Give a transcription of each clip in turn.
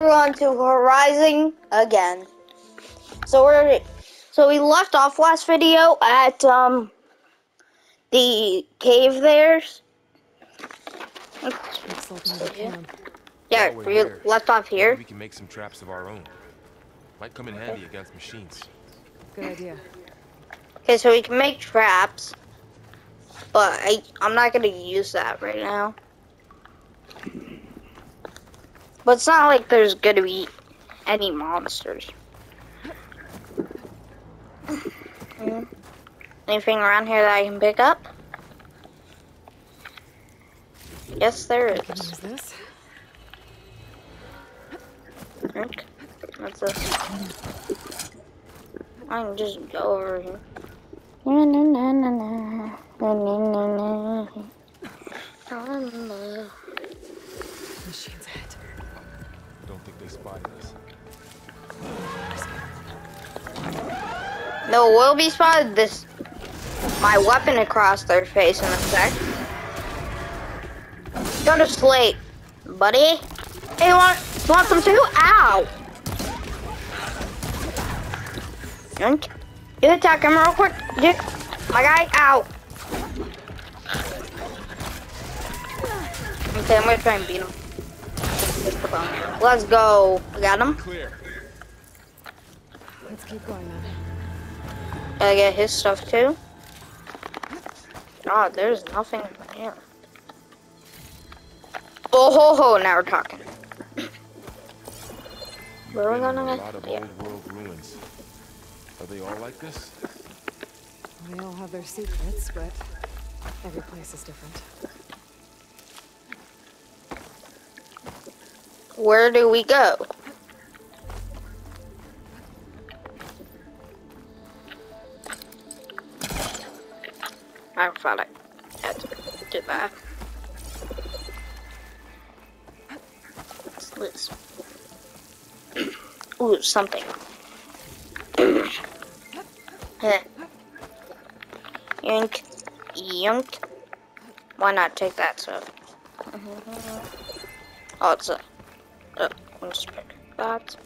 We're on to Horizon again. So we're so we left off last video at um the cave there. Looks like another camp. Yeah, we're we here, left off maybe here. We can make some traps of our own. Might come in handy against machines. Good idea. Okay, so we can make traps, but I I'm not gonna use that right now. But it's not like there's gonna be any monsters. Hmm. Anything around here that I can pick up? Yes, there I can this. Okay. What's this? I can just go over here. Na, na, na, na, na. Na, na, na, na. Na, Don't they. No, we'll be spotted this my weapon across their face in a sec. Go to sleep, buddy. Hey, want want some too? Ow! Yoink. You attack him real quick. You- My guy, ow. Okay, I'm gonna try and beat him. Let's go. Got him. Clear. Let's keep going then. Gotta get his stuff too. God, there's nothing in here. Oh ho ho, now we're talking. Where are we gonna a lot of Yeah. old world ruins. Are they all like this? They all have their secrets, but every place is different. Where do we go? I thought I had to do that. This? Ooh, something. Yoink. Yoink. Why not take that stuff? Oh, it's a Oh, let's pick that.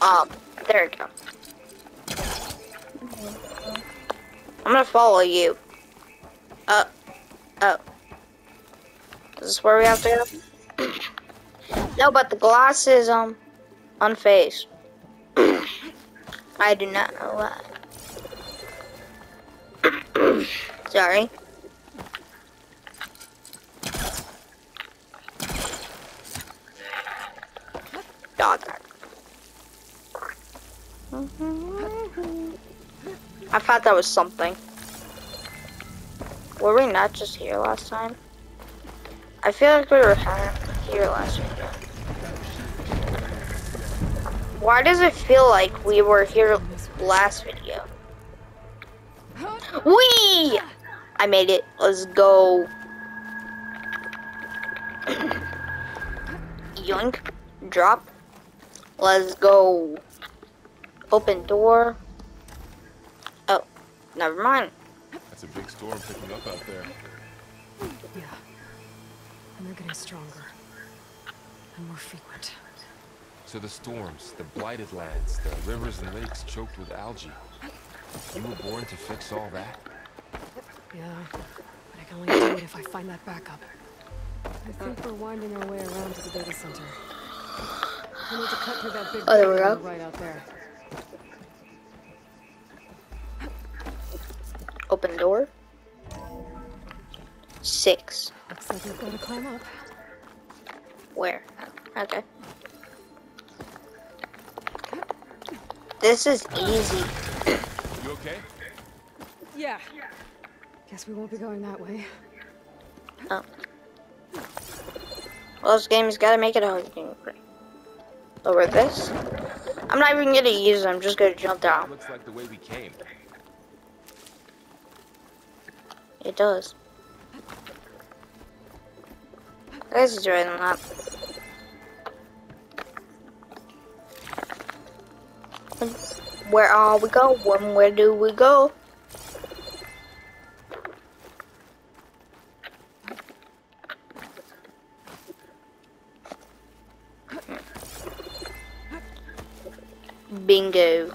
Um, there we go. I'm gonna follow you. Uh, oh. Is this where we have to go? no, but the glass is, um, unfazed. I do not know why. Sorry. dog. I thought that was something. Were we not just here last time? I feel like we were here last week. Why does it feel like we were here last video? Wee! I made it. Let's go. Yoink. Drop. Let's go. Open door. Oh, never mind. That's a big storm picking up out there. Yeah. And they're getting stronger. And more frequent. So the storms, the blighted lands, the rivers and lakes choked with algae. You were born to fix all that? Yeah. But I can only do it if I find that backup. I think we're winding our way around to the data center. We need to cut through that big Oh, there we go. right out there. Open door. Six. Looks like we've got to climb up. Where? Okay. This is easy. You okay? Yeah. Guess we won't be going that way. Oh. Well, this game's gotta make it hard. Over this? I'm not even gonna use it, I'm just gonna jump down. Looks like the way we came. It does. Let's draw them up. Where are we going? Where do we go? Bingo.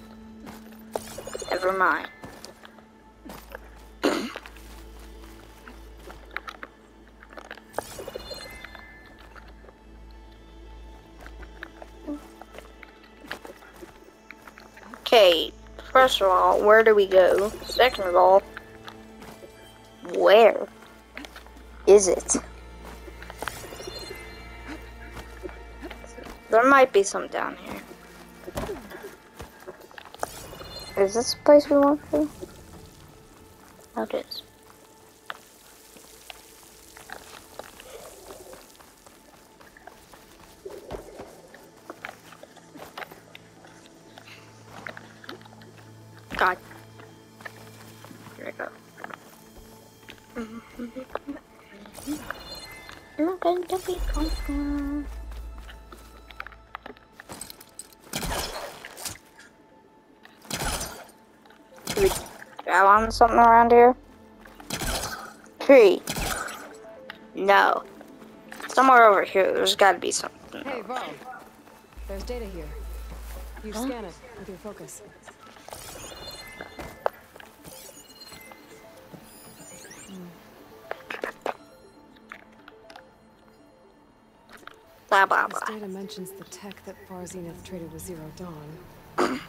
Never mind. First of all, where do we go? Second of all, where is it? There might be some down here. Is this the place we want to? It is. God. Here we go. I'm not going to be comfortable. Do we grab on something around here? Tree. No. Somewhere over here, there's gotta be something. Hey, Varl. There's data here. You scan it with your focus. Blah, blah, This data mentions the tech that Far Zenith traded with Zero Dawn. it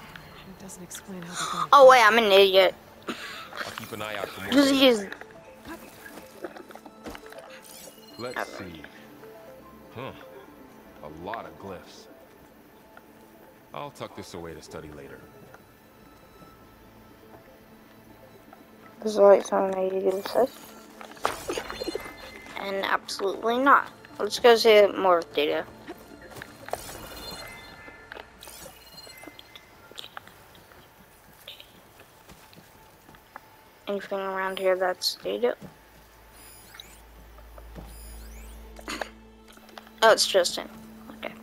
doesn't explain how they got it. Oh, wait, I'm an idiot. I'll keep an eye out for more. Just use. Let's see. Huh. A lot of glyphs. I'll tuck this away to study later. This is like something I need to do. And absolutely not. Let's go see more data. Anything around here that's data? Oh, it's Tristan. Okay.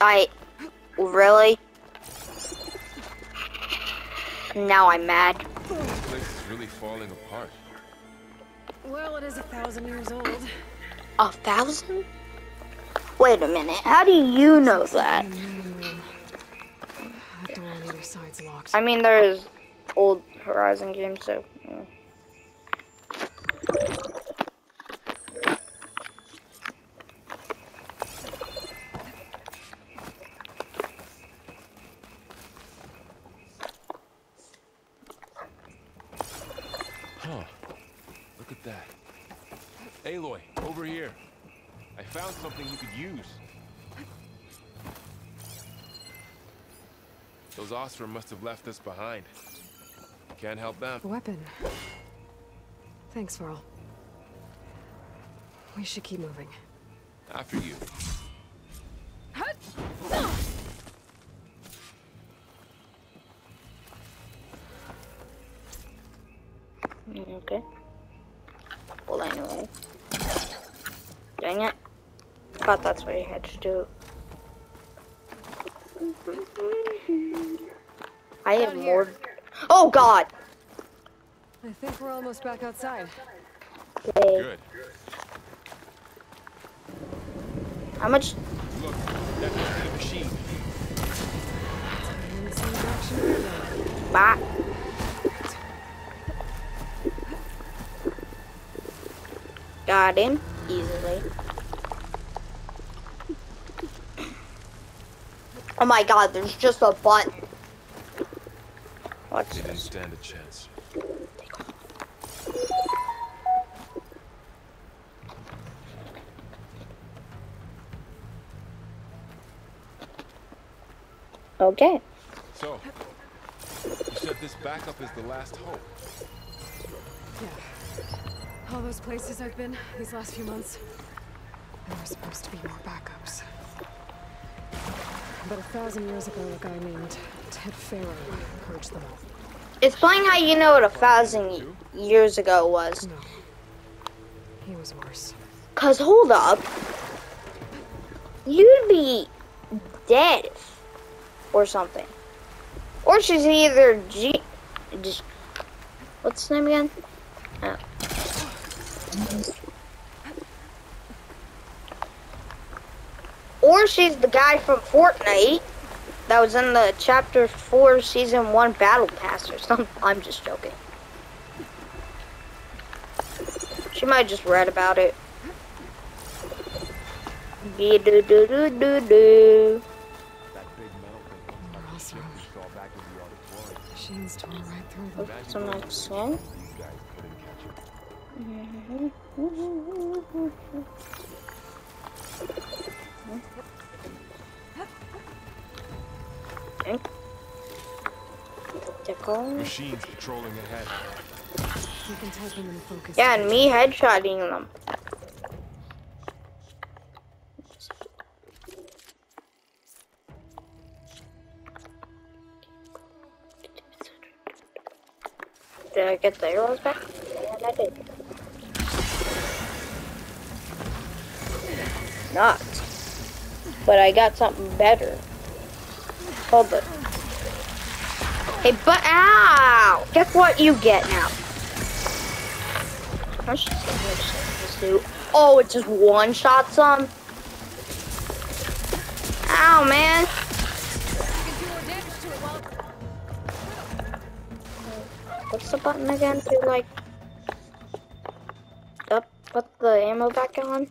I really now I'm mad. This place is really falling apart. Well, it is a thousand years old. A thousand? Wait a minute. How do you know that? Hmm. That door on either side's locked. I mean, there's old Horizon games, so. yeah. Huh. Look at that. Aloy, over here. I found something you could use. Those must have left us behind. Can't help them. A weapon. Thanks, Varl. We should keep moving. After you. Mm, Okay. Well, anyway. Dang it. Thought that's what you had to do. I have Down more. Oh God! I think we're almost back outside. Yay. Good. How much? Look, that must be the machine. In the same direction we're going. Bye. Got in easily. Oh my God! There's just a button. What's They didn't this? stand a chance. Okay. So, you said this backup is the last hope. Yeah. All those places I've been these last few months, there were supposed to be more backups. But a thousand years ago, a guy named Ted Faro purged them all. Explain how you know what a thousand years ago was. No. He was worse. Cause hold up, you'd be dead or something, or she's either G. Just, what's his name again? Oh. Or she's the guy from Fortnite that was in the chapter 4 season 1 battle pass or something. I'm just joking. She might just read about it. do do do do do do. Awesome. Machines tore right through them. Some like song. Okay. Machines patrolling ahead. You can type in focus. Yeah, and me headshotting them. Did I get the arrows back? Yeah, I did. Not. But I got something better. Hold it. Hey, but ow! Guess what you get now? Oh, it just one shot some. Ow, man. What's the button again to like up put the ammo back on?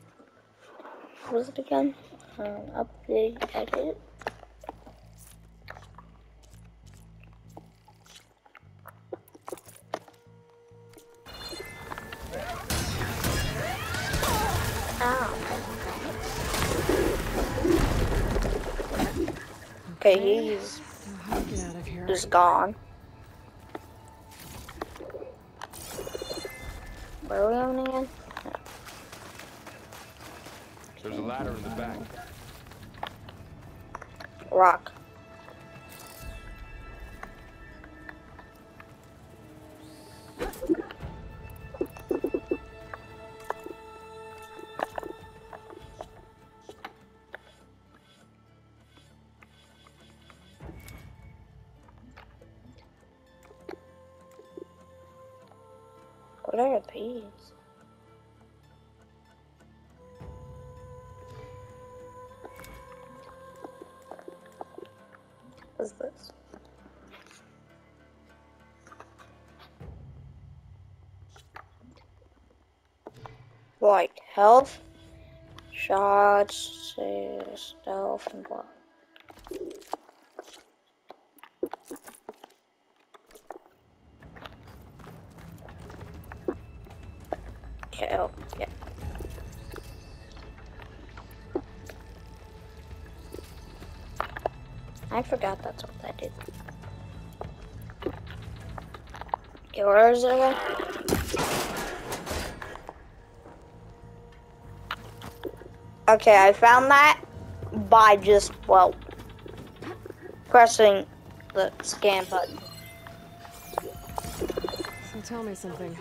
What was it again? Um, update edit. Okay, he's Now, how to get out of here? just gone. Where are we going again? There's a ladder in the back. Rock. What? What's this? Like health, shots, stealth, and what? Oh, yeah. I forgot that's what that did. Okay, where is it again? Okay, I found that by just, well, pressing the scan button. So tell me something.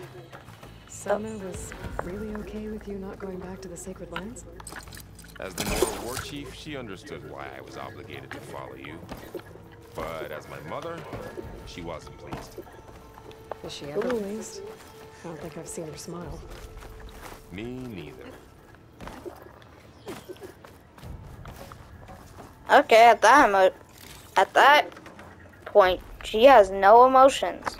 Sona was oh. Really okay with you not going back to the Sacred Lands? As the Nora war chief, she understood why I was obligated to follow you. But as my mother, she wasn't pleased. Is she ever pleased? I don't think I've seen her smile. Me neither. Okay, at that emo- at that point, she has no emotions.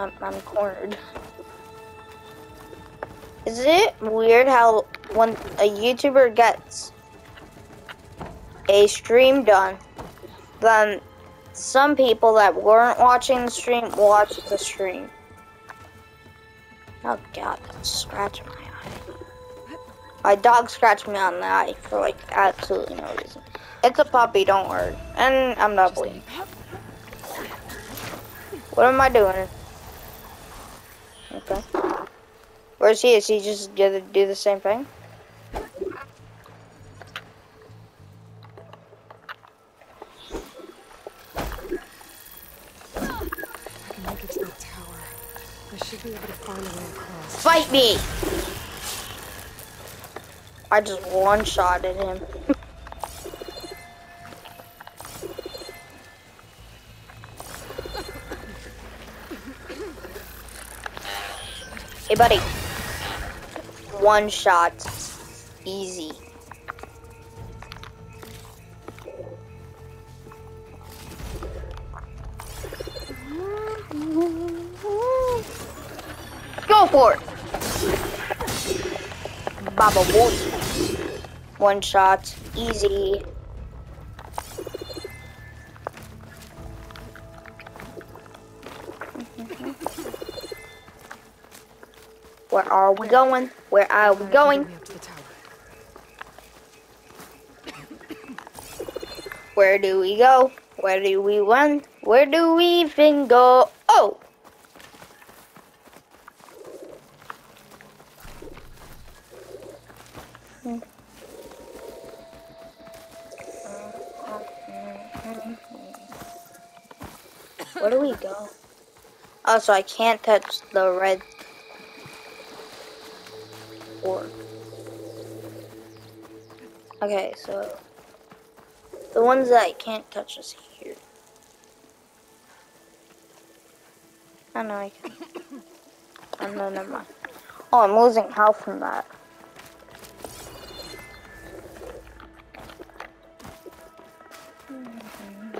I'm, I'm cornered. Is it weird how when a YouTuber gets a stream done, then some people that weren't watching the stream watch the stream? Oh god, that's scratching my eye. My dog scratched me on the eye for like absolutely no reason. It's a puppy, don't worry. And I'm not bleeding. What am I doing? Okay. Where's he? Is he just gonna do the same thing? I can make it to that tower. The should be able to find a way across. Fight me! I just one-shotted him. hey, buddy. One shot. Easy. Go for it. Baba boy. One shot. Easy. Where are we going? Where are we going? get me up to the tower. Where do we go? Where do we run? Where do we even go? Oh! Where do we go? Oh, so I can't touch the red Okay, so the ones that I can't touch is here. I know I can. Oh no, never mind. Oh, I'm losing health from that. Mm-hmm.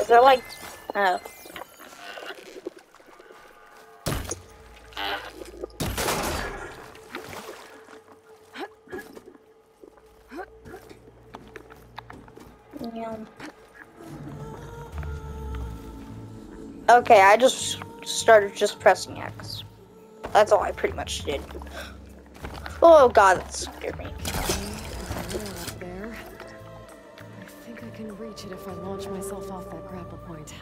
Is there like, oh. Okay, I just started just pressing X. That's all I pretty much did. Oh god, that scared me. There. I think I can reach it if I launch myself off that grapple point.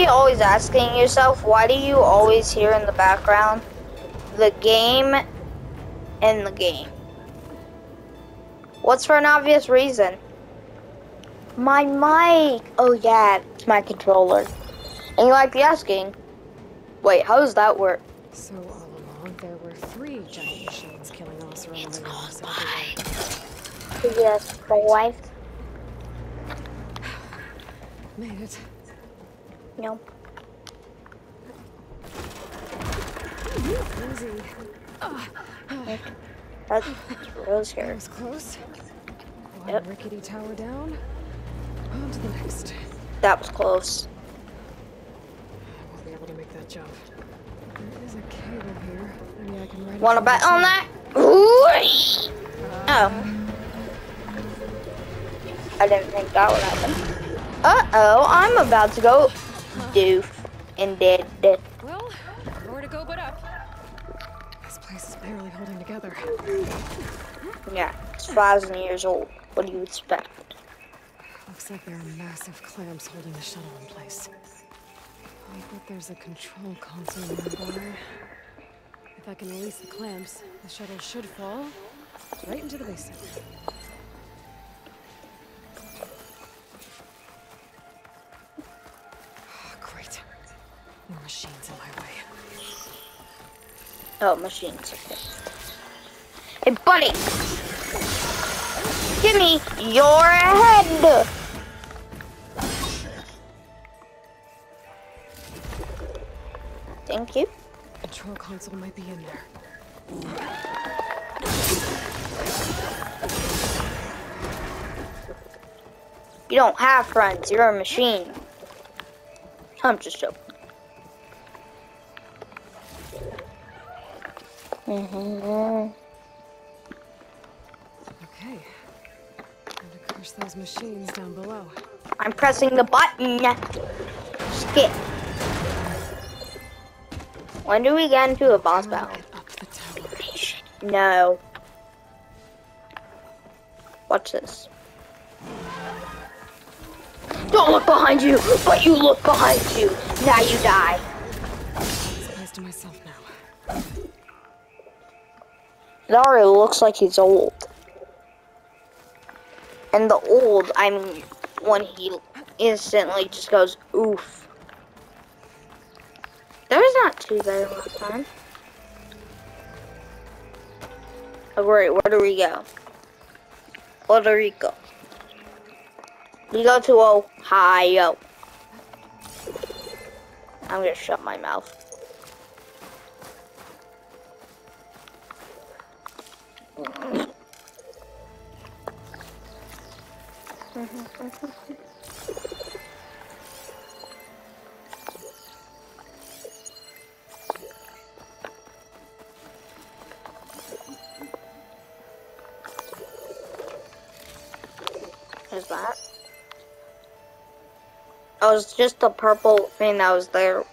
Be always asking yourself, why do you always hear in the background the game in the game? What's for an obvious reason? My mic. Oh yeah, it's my controller. And you might be asking, wait, how does that work? So all along, there were three giant machines killing Oseram It's aliens called everywhere. Yes, my wife. Made it. No. Easy. That's really That was close. One Yep. rickety tower down. On to the next. That was close. I won't be able to make that jump. There is a cable here. Maybe I can ride Wanna bet on that? Ooh. Oh. I didn't think that would happen. Uh oh, I'm about to go doof and dead. dead. Yeah, it's thousand years old. What do you expect? Looks like there are massive clamps holding the shuttle in place. I bet there's a control console nearby. If I can release the clamps, the shuttle should fall right into the basin. Ah, Great. More machines in my way. Oh, machines. Okay. Hey, buddy! Give me your head! Thank you. Control console might be in there. You don't have friends, you're a machine. I'm just joking. Mhm. Okay. Time to those machines down below. I'm pressing the button. Skip. When do we get into a boss battle? it up the tower. No. Watch this. Don't look behind you, but you look behind you. Now you die. Surprised to myself now. It already looks like he's old. And the old, I mean, when he instantly just goes oof. That was not too bad last time. Uh, oh, great, where do we go? Puerto Rico. We go to Ohio. I'm gonna shut my mouth. Is that? Oh, it's just the purple thing that was there.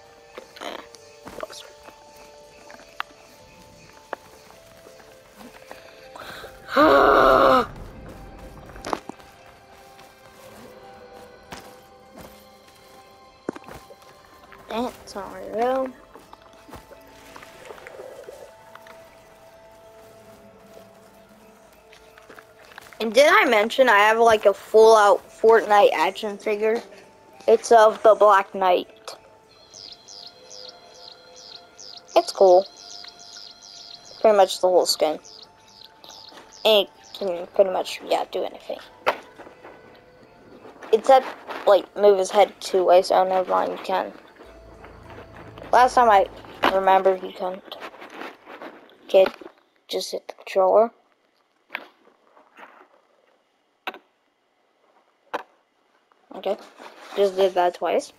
Did I mention I have like a full out Fortnite action figure? It's of the Black Knight. It's cool. Pretty much the whole skin. And it can pretty much, yeah, do anything. It said, like, move his head two ways, so never mind, you can. Last time I remember, you couldn't. Okay, just hit the controller. Okay, just did that twice.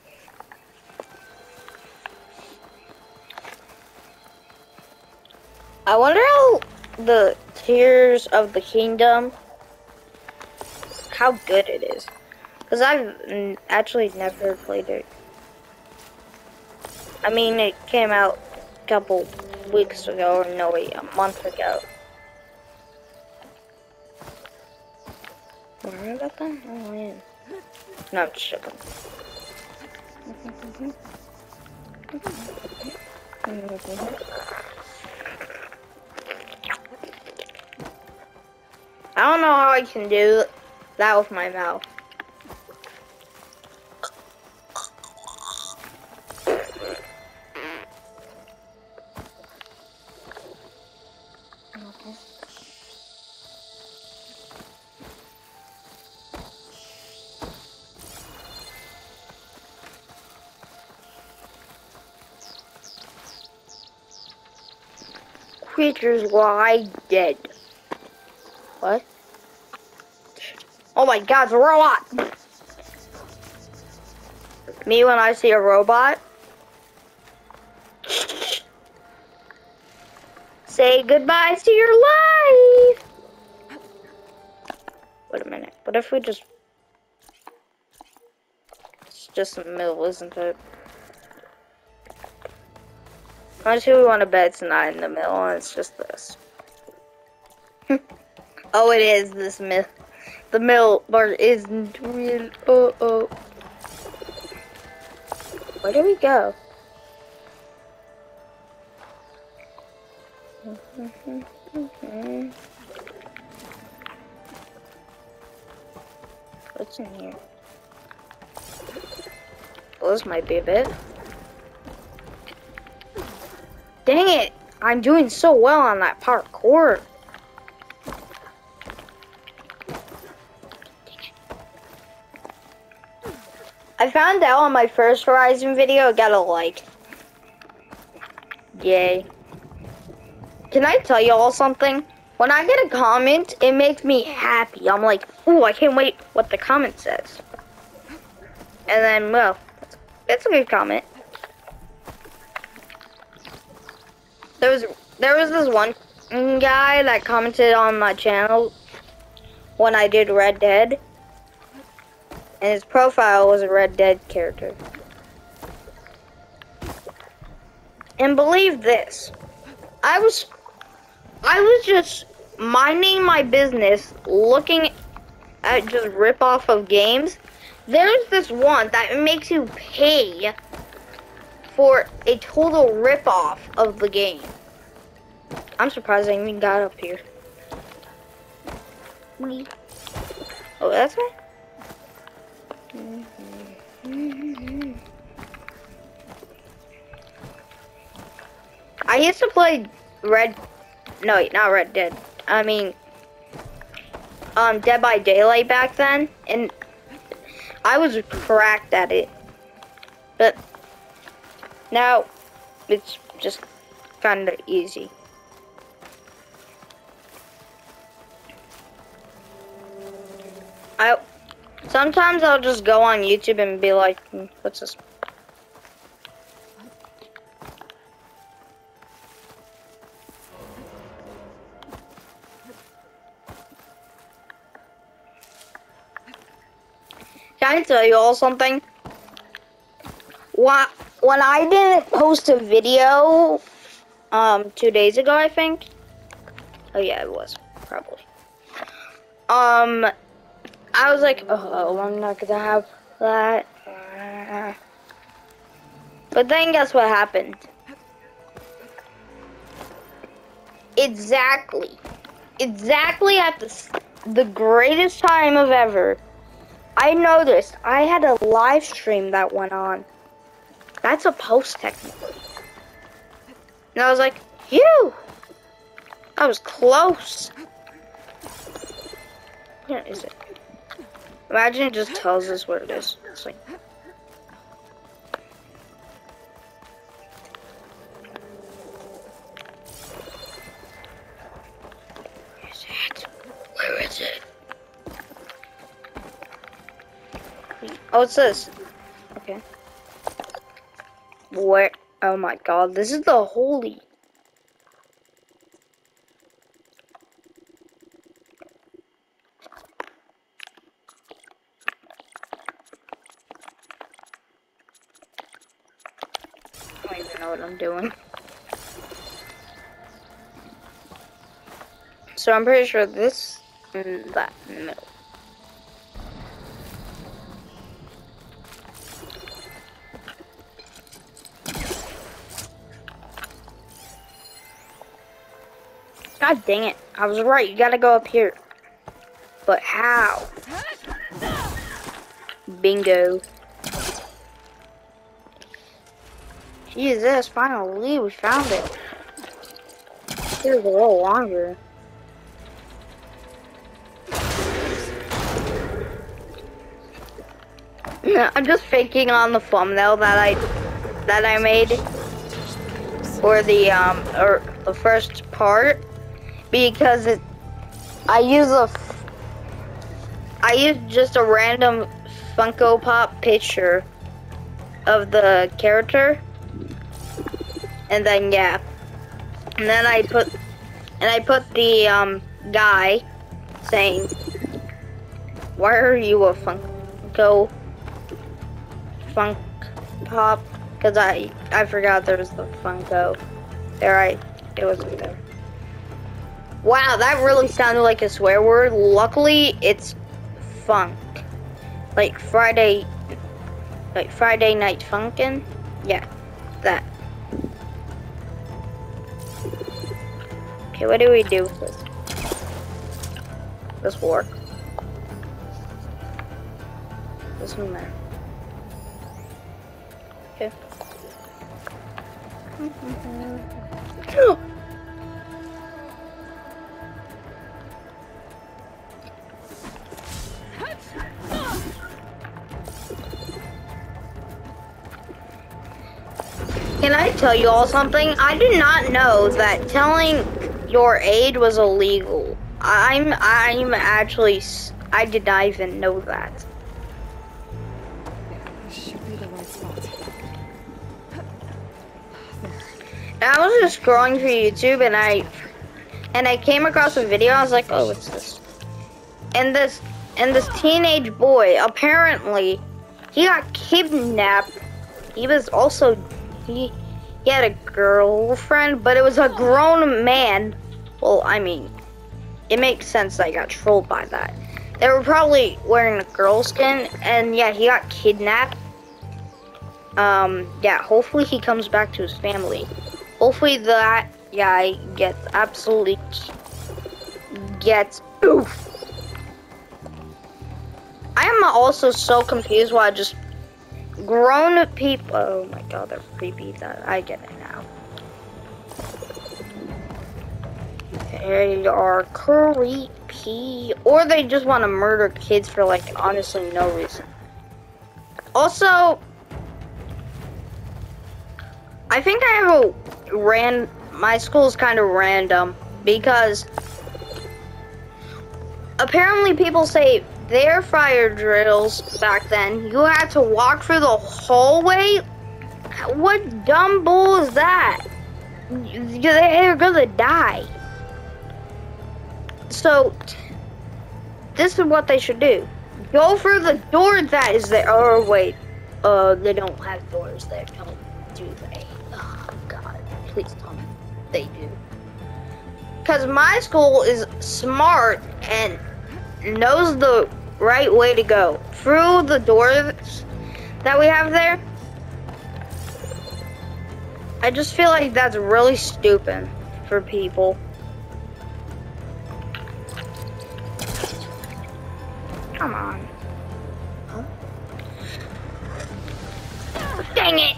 I wonder how the Tears of the Kingdom, how good it is. Because I've actually never played it. I mean, it came out a couple weeks ago, or no, wait, a month ago. Where about that? Oh, man. No, I'm just joking. I don't know how I can do that with my mouth. Creatures lie dead. What? Oh my god, it's a robot! Me when I see a robot. Say goodbye to your life! Wait a minute. What if we just... It's just a mill, isn't it? Much do we want to bet it's not in the middle and it's just this? oh, it is this myth. The middle part isn't real. Oh, oh. Where do we go? What's in here? Well, this might be a bit. Dang it! I'm doing so well on that parkour. I found out on my first Horizon video, I got a like. Yay. Can I tell you all something? When I get a comment, it makes me happy. I'm like, ooh, I can't wait what the comment says. And then, well, it's a good comment. There was there was this one guy that commented on my channel when I did Red Dead. And his profile was a Red Dead character. And believe this, I was I was just minding my business looking at just rip off of games. There's this one that makes you pay for a total rip off of the game. I'm surprised I even got up here. Oh, that's right. I used to play Red, no, not Red Dead. I mean, um, Dead by Daylight back then, and I was cracked at it. But now it's just kind of easy. I sometimes I'll just go on YouTube and be like, hmm, "What's this?" Can I tell you all something? When I didn't post a video um two days ago, I think. Oh yeah, it was probably. Um, I was like, oh, I'm not gonna have that. But then guess what happened? Exactly, exactly at the the greatest time of ever. I noticed I had a live stream that went on. That's a post technically. And I was like, you! I was close. Where is it? Imagine it just tells us where it is. It's like. Where is it? Where is it? Oh, it's this. Where? Oh my god, this is the holy. I don't even know what I'm doing. So I'm pretty sure this and that in the middle. God dang it. I was right. You gotta go up here. But how? Bingo. Jesus, finally we found it. It was a little longer. I'm just faking on the thumbnail that I that I made for the um or the first part because it I use a I use just a random Funko Pop picture of the character and then yeah. And then I put and I put the um guy saying why are you a Funko Funk Pop? Because I I forgot there was the Funko. There I it wasn't there Wow, that really sounded like a swear word. Luckily, it's funk. Like Friday, like Friday night funkin'. Yeah, that. Okay, what do we do with this? This work. Doesn't matter. Okay. Can I tell you all something? I did not know that telling your aid was illegal. I'm I'm actually I did not even know that. This should be the right spot. I was just scrolling through YouTube and I and I came across a video. I was like, oh, what's this? and this and this teenage boy apparently he got kidnapped. He was also he he had a girlfriend, but it was a grown man. Well, I mean, it makes sense that I got trolled by that. They were probably wearing a girl skin, and yeah, he got kidnapped. Um, yeah, hopefully he comes back to his family. Hopefully that guy gets absolutely gets oof. I am also so confused why I just grown people. Oh my god, they're creepy. I get it now. They are creepy, or they just want to murder kids for like honestly no reason. Also, I think I have a ran. My school is kind of random because apparently people say their fire drills back then, you had to walk through the hallway. What dumb bull is that? They're gonna die. So, this is what they should do. Go for the door that is there. Oh, wait. Uh, they don't have doors there. Don't do they? Oh, God. Please tell me they do. Because my school is smart and knows the right way to go. Through the doors that we have there. I just feel like that's really stupid for people. Come on. Dang it!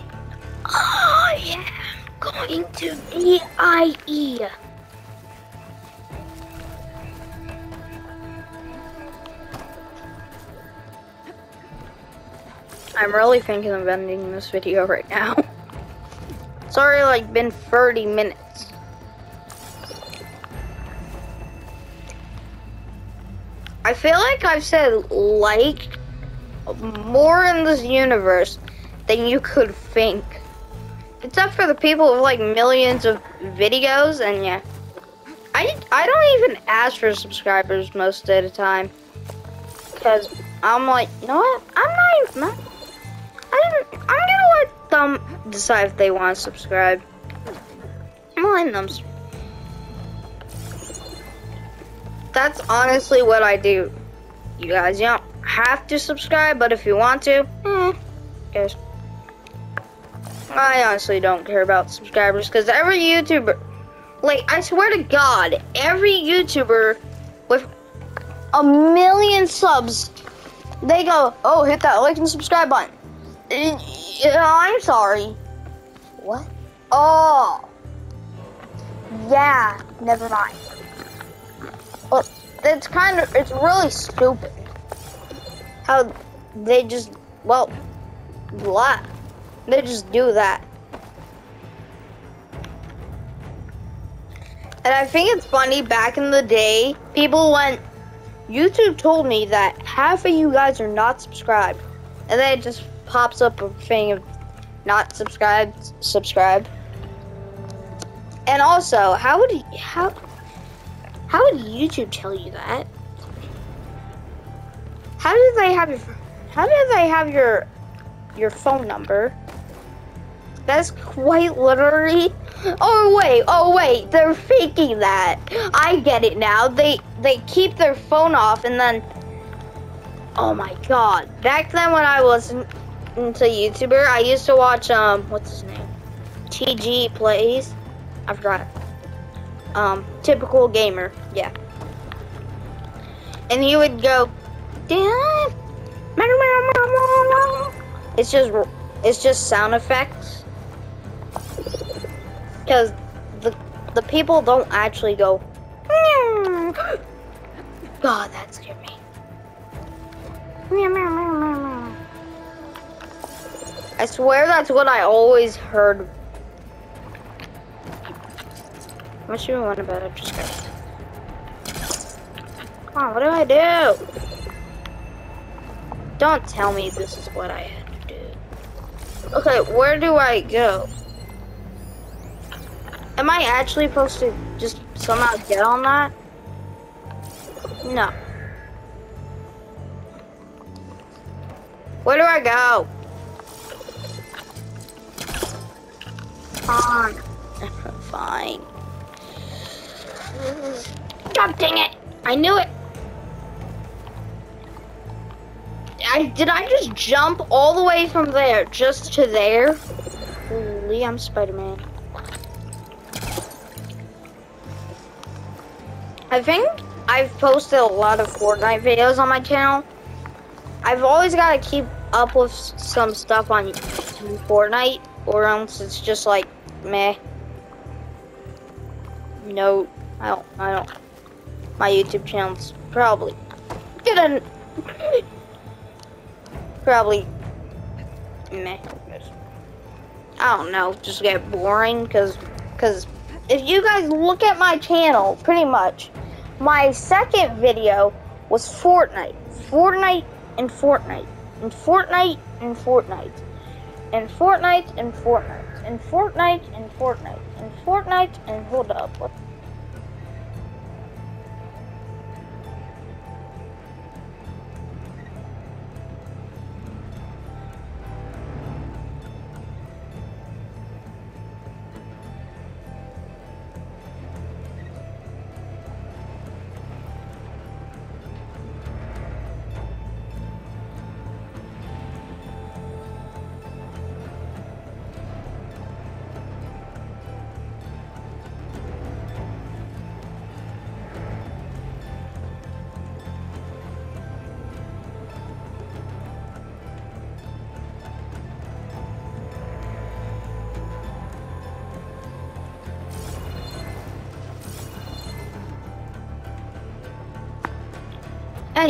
Oh yeah, I'm going to DIE. I'm really thinking of ending this video right now. It's already like been 30 minutes. I feel like I've said like more in this universe than you could think. Except for the people with like millions of videos and yeah. I, I don't even ask for subscribers most of the time. Because I'm like, you know what? I'm not even, I'm, I'm gonna let them decide if they want to subscribe. I'm letting them. That's honestly what I do. You guys, you don't have to subscribe, but if you want to, eh. I honestly don't care about subscribers because every YouTuber, like, I swear to God, every YouTuber with a million subs, they go, oh, hit that like and subscribe button. I'm sorry. What? Oh. Yeah, never mind. Well, it's kind of, it's really stupid. How they just, well, blah. They just do that. And I think it's funny, back in the day, people went, YouTube told me that half of you guys are not subscribed. And they just pops up a thing of not subscribed, subscribe. And also, how would how how would YouTube tell you that? How do they have your how do they have your your phone number? That's quite literally. Oh wait, oh wait, they're faking that. I get it now. They they keep their phone off and then. Oh my god! Back then when I was into YouTuber. I used to watch um what's his name? TG plays. I forgot. Um, typical gamer, yeah. And he would go. It's just it's just sound effects. Cause the the people don't actually go God, that scared me. I swear that's what I always heard. What should I want about it? Just Come on, what do I do? Don't tell me this is what I had to do. Okay, where do I go? Am I actually supposed to just somehow get on that? No. Where do I go? Fine. Fine. God dang it! I knew it! I did I just jump all the way from there just to there? Holy, I'm Spider-Man. I think I've posted a lot of Fortnite videos on my channel. I've always got to keep up with some stuff on Fortnite, or else it's just like meh. No, I don't. I don't. My YouTube channel's probably gonna probably meh. I don't know. Just get boring because because if you guys look at my channel, pretty much my second video was Fortnite, Fortnite, and Fortnite, and Fortnite, and Fortnite, and Fortnite, and Fortnite, and Fortnite, and Fortnite, and Fortnite, and hold up. What?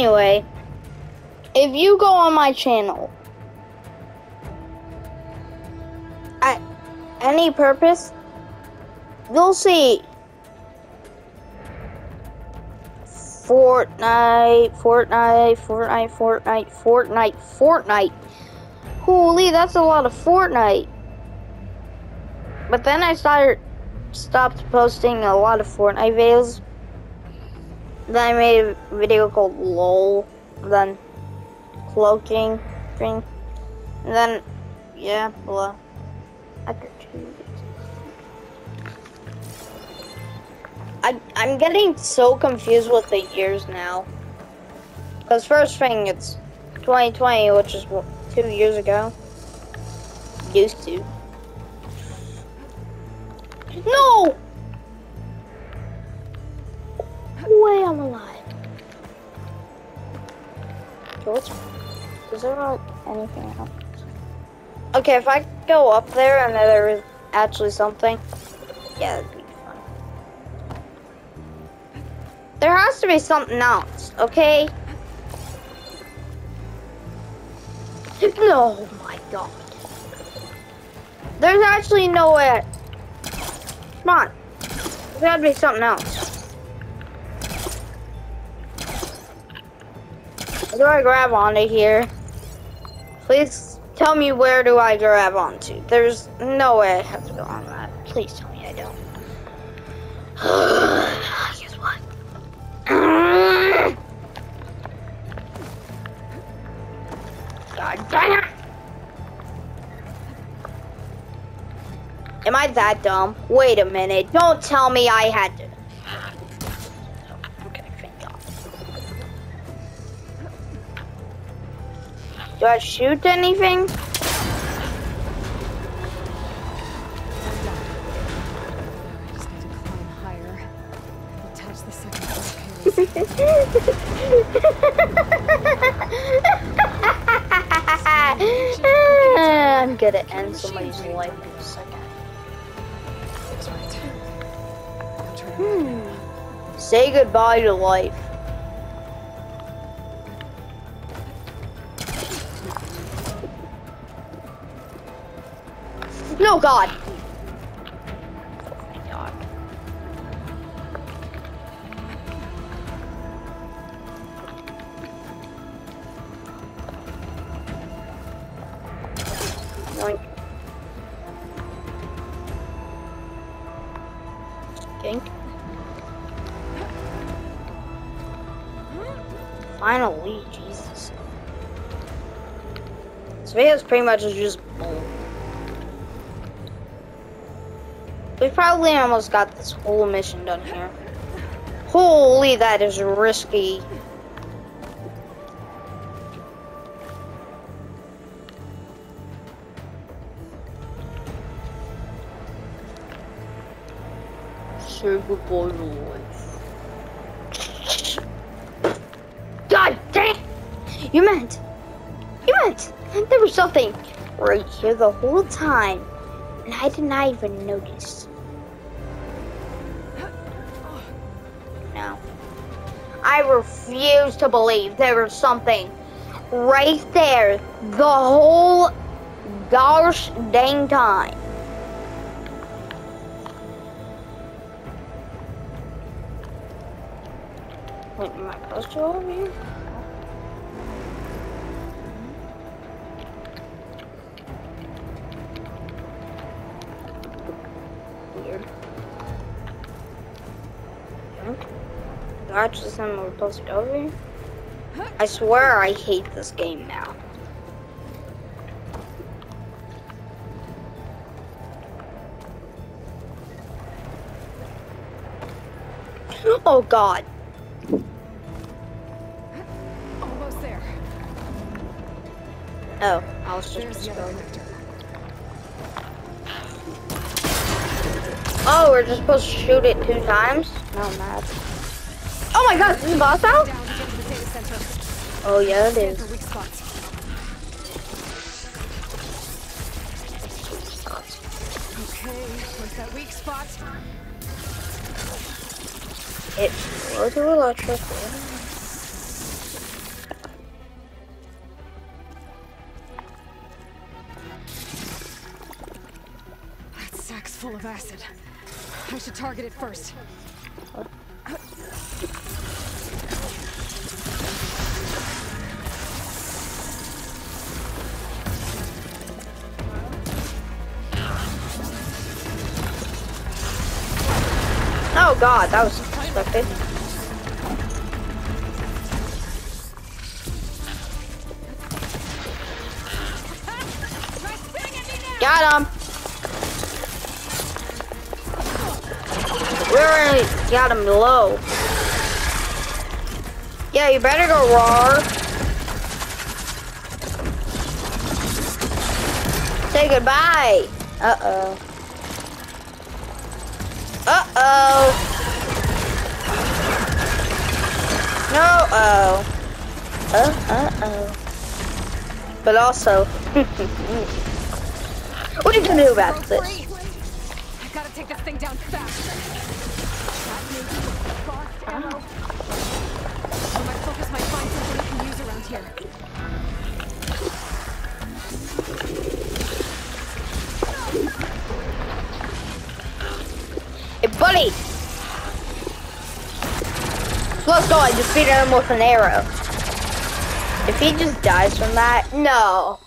Anyway, if you go on my channel at any purpose, you'll see Fortnite, Fortnite, Fortnite, Fortnite, Fortnite, Fortnite. Holy, that's a lot of Fortnite. But then I started stopped posting a lot of Fortnite videos then I made a video called LOL. Then cloaking thing. And then yeah, blah. I I'm getting so confused with the years now. Cause first thing it's 2020, which is two years ago. Used to. No! Way I'm alive. Okay, what's... Is there not anything else? Okay, if I go up there and there is actually something, yeah, that'd be fun. There has to be something else, okay? No, oh my god. There's actually no way. Come on. There's gotta be something else. Do I grab onto here? Please tell me where do I grab onto. There's no way I have to go on that. Please tell me I don't. Guess what? God dang it! Am I that dumb? Wait a minute. Don't tell me I had to. Do I shoot anything? I'm gonna end somebody's life in a second. Hmm. Say goodbye to life. God. Oh, God. Finally, Jesus. This video is pretty much just We probably almost got this whole mission done here. Holy, that is risky. Say goodbye to life. God dang! You meant, you meant there was something right here the whole time, and I did not even notice. I refuse to believe there was something right there the whole gosh dang time. Wait, am I supposed to over here? Watch this and we're supposed to over? I swear I hate this game now. Oh god. Almost there. Oh, I was just the other scrolling. connector. Oh, we're just supposed to shoot it two times? No, I'm mad. Oh my god, this is boss out? Down to get to the data center. Oh yeah, it Scan is. for weak spots. Okay, where's that weak spot? It's low to electric. That sack's full of acid. I should target it first. Oh god, that was unexpected. Got him. We already got him low. Yeah, you better go raw. Say goodbye. Uh-oh. Uh-oh. Uh, uh-oh. But also, what are you gonna do about this? I gotta take this thing down fast. That may be ammo. So my focus might find something we can use around here. Hey, buddy! Let's go, I defeated him with an arrow. If he just dies from that, no.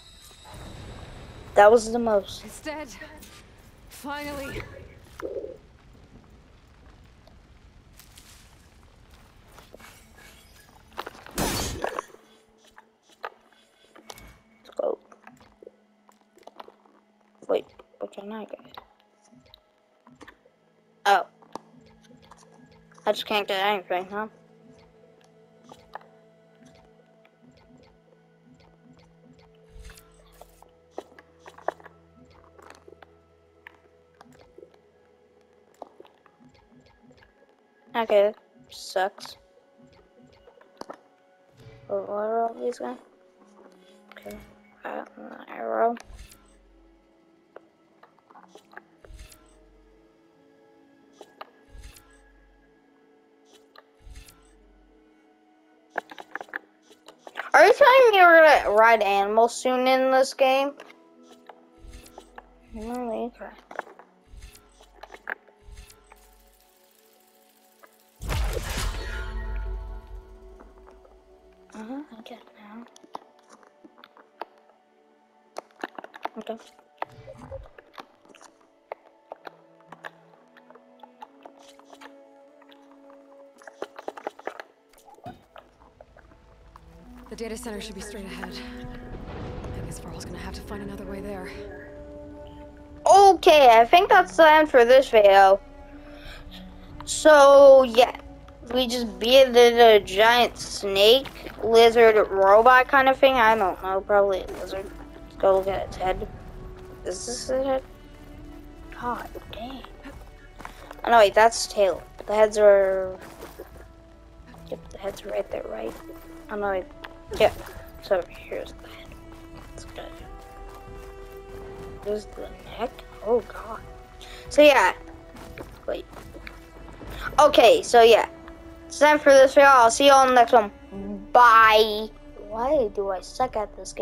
That was the most. It's dead. Finally. Let's go. Wait, which one I get? Oh. I just can't get anything, huh? Okay, sucks. Oh, what are all these guys? Okay, uh, arrow. Are you telling me we're gonna ride animals soon in this game? No, okay. Data center should be straight ahead. I guess Varl's gonna have to find another way there. Okay, I think that's the end for this video. So, yeah. We just beat a giant snake, lizard, robot kind of thing. I don't know, probably a lizard. Let's go look at its head. Is this its head? God dang. Oh no, wait, that's tail. The heads are... Yep, the heads are right there, right? Oh no, wait. Yeah, so here's the head. Let's go. There's the neck. Oh god. So yeah. Wait. Okay, so yeah. It's time for this video. I'll see you all in the next one. Bye. Why do I suck at this game?